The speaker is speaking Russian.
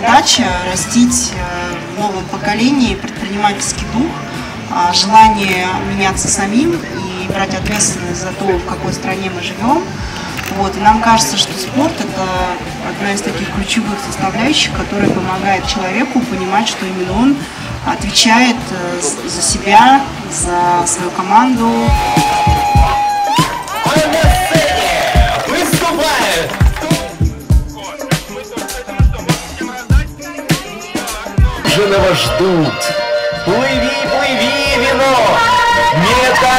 задача растить э, в новом поколении предпринимательский дух, а, желание меняться самим и брать ответственность за то, в какой стране мы живем. Вот. И нам кажется, что спорт – это одна из таких ключевых составляющих, которая помогает человеку понимать, что именно он отвечает э, за себя, за свою команду. Женого ждут. Плыви, плыви, вино! Не